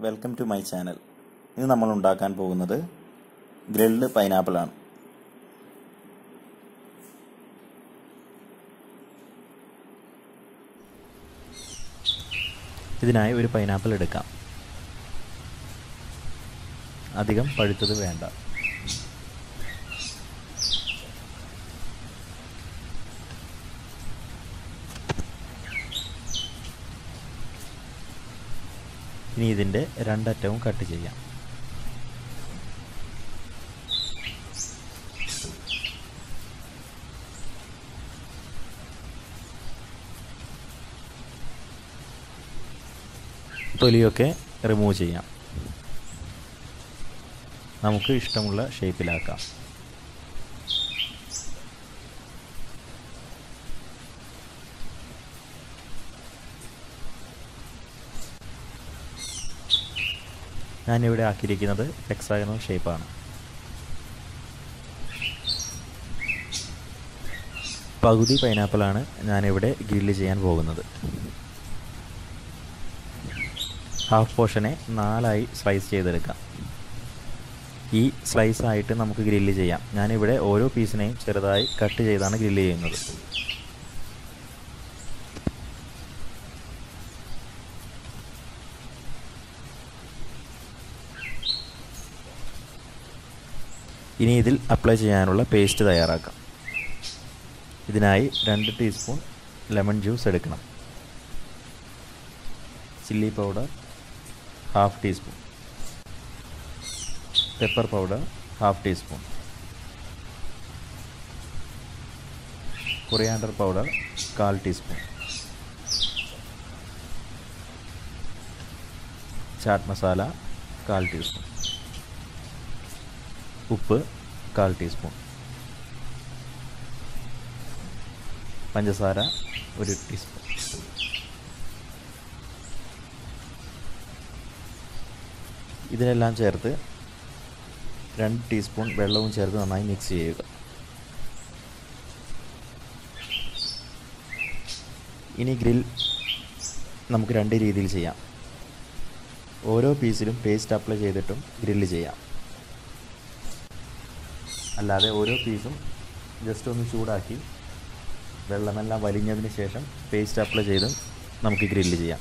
Welcome to my channel ഇന്ന് നമ്മൾ ഉണ്ടാക്കാൻ പോകുന്നത് ഗ്രിൽഡ് പൈനാപ്പിൾ ആണ്. ഇതിനായി ഒരു പൈനാപ്പിൾ എടുക്കാം. അധികം പഴുത്തത് വേണ്ട. ഇനി ഇതിന്റെ രണ്ടറ്റവും കട്ട് ചെയ്യാം. തൊലിയൊക്കെ റിമൂവ് ചെയ്യാം. നമുക്ക് ഇഷ്ടമുള്ള ഷേപ്പിലാക്കാം ഞാനിവിടെ ആക്കിയിരിക്കുന്നത് ഹെക്സാഗണൽ ഷേപ്പാണ് പകുതി പൈനാപ്പിളാണ് ഞാനിവിടെ ഗ്രില്ല് ചെയ്യാൻ പോകുന്നത്. ഹാഫ് പോർഷനെ നാലായി സ്ലൈസ് ചെയ്തെടുക്കാം. ഈ സ്ലൈസായിട്ട് നമുക്ക് ഗ്രില്ല് ചെയ്യാം. ഞാനിവിടെ ഓരോ പീസിനെയും ചെറുതായി കട്ട് ചെയ്താണ് ഗ്രില്ല് ചെയ്യുന്നത്. ഇനി ഇതിൽ അപ്ലൈ ചെയ്യാനുള്ള പേസ്റ്റ് തയ്യാറാക്കാം. ഇതിനായി രണ്ട് ടീസ്പൂൺ ലെമൺ ജ്യൂസ് എടുക്കണം. Chilli powder half teaspoon pepper powder half teaspoon coriander powder കാൽ ടീസ്പൂൺ ചാറ്റ് മസാല കാൽ ടീസ്പൂൺ ഉപ്പ് കാൽ ടീസ്പൂൺ. പഞ്ചസാര ഒരു ടീസ്പൂൺ. ഇതിനെല്ലാം ചേർത്ത് രണ്ട് ടീസ്പൂൺ വെള്ളവും ചേർത്ത് നന്നായി മിക്സ് ചെയ്യുക. ഇനി ഗ്രിൽ നമുക്ക് രണ്ട് രീതിയിൽ ചെയ്യാം. ഓരോ പീസിലും പേസ്റ്റ് അപ്ലൈ ചെയ്തിട്ടും ഗ്രില്ല് ചെയ്യാം. അല്ലാതെ ഓരോ പീസും ജസ്റ്റ് ഒന്ന് ചൂടാക്കി വെള്ളമെല്ലാം വലിഞ്ഞതിന് ശേഷം പേസ്റ്റ് അപ്ലൈ ചെയ്ത് നമുക്ക് ഗ്രില്ല് ചെയ്യാം.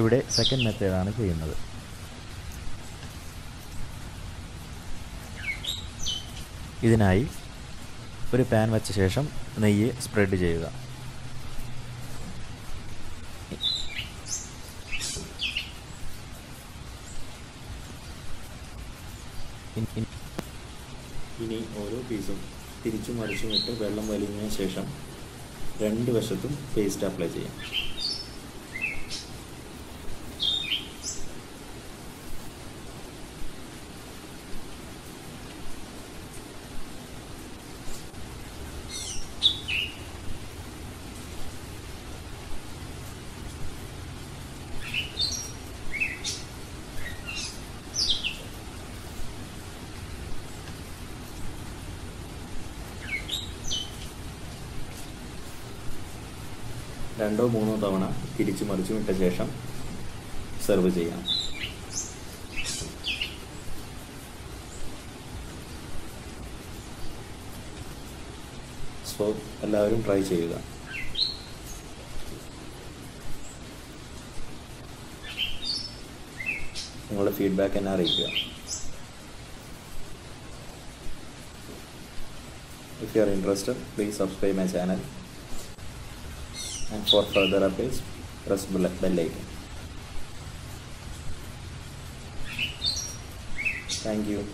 ഇവിടെ സെക്കൻഡ് മെത്തേഡാണ് ചെയ്യുന്നത്. ഇതിനായി ഒരു പാൻ വെച്ച ശേഷം നെയ്യ് സ്പ്രെഡ് ചെയ്യുക. ഇനി ഓരോ പീസും തിരിച്ചും മറിച്ചും ഇട്ട് വെള്ളം വലിഞ്ഞതിന് ശേഷം രണ്ട് വശത്തും പേസ്റ്റ് അപ്ലൈ ചെയ്യാം. രണ്ടോ മൂന്നോ തവണ തിരിച്ചു മറിച്ചും ഇട്ട ശേഷം സെർവ് ചെയ്യാം. സോ എല്ലാവരും ട്രൈ ചെയ്യുക. നിങ്ങളുടെ ഫീഡ്ബാക്ക് എന്നെ അറിയിക്കുക. If you are interested please subscribe my channel. And for further updates, press bell icon. Thank you.